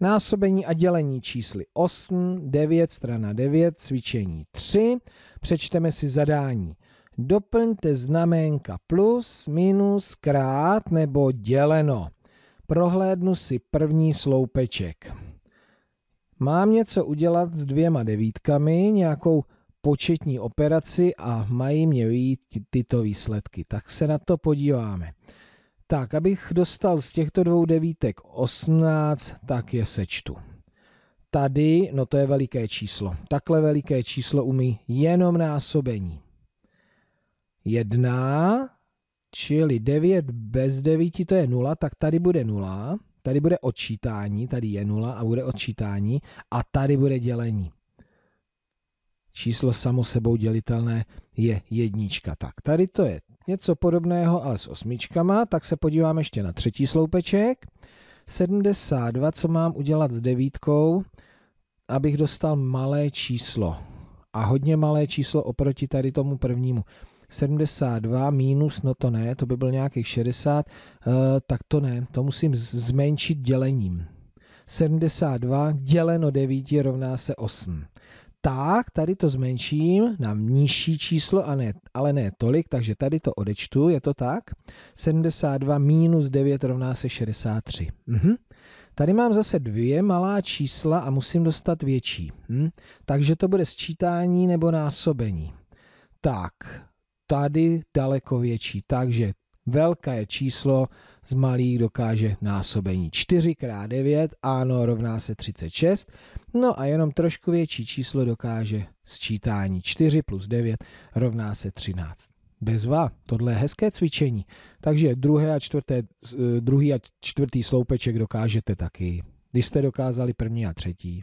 Násobení a dělení čísly 8, 9, strana 9, cvičení 3. Přečteme si zadání. Doplňte znaménka plus, minus, krát nebo děleno. Prohlédnu si první sloupeček. Mám něco udělat s dvěma devítkami, nějakou početní operaci a mají mě vyjít tyto výsledky. Tak se na to podíváme. Tak, abych dostal z těchto dvou devítek 18, tak je sečtu. Tady, no to je veliké číslo. Takhle veliké číslo umí jenom násobení. 1, čili 9 bez 9, to je 0, tak tady bude 0. Tady bude odčítání, tady je 0 a bude odčítání a tady bude dělení. Číslo samo sebou dělitelné je jednička. Tak tady to je něco podobného, ale s osmičkama, tak se podíváme ještě na třetí sloupeček. 72, co mám udělat s devítkou, abych dostal malé číslo. A hodně malé číslo oproti tady tomu prvnímu. 72 minus, no to ne, to by byl nějakých 60, eh, tak to ne, to musím zmenšit dělením. 72 děleno 9 rovná se 8 tak tady to zmenším na nižší číslo, a ne, ale ne tolik, takže tady to odečtu, je to tak? 72 minus 9 rovná se 63. Mhm. Tady mám zase dvě malá čísla a musím dostat větší. Hm? Takže to bude sčítání nebo násobení. Tak, tady daleko větší. Takže velké číslo z malých dokáže násobení. 4 x 9, ano, rovná se 36. No a jenom trošku větší číslo dokáže sčítání. 4 plus 9 rovná se 13. Bezva, tohle je hezké cvičení. Takže druhé a čtvrté, druhý a čtvrtý sloupeček dokážete taky. Když jste dokázali první a třetí,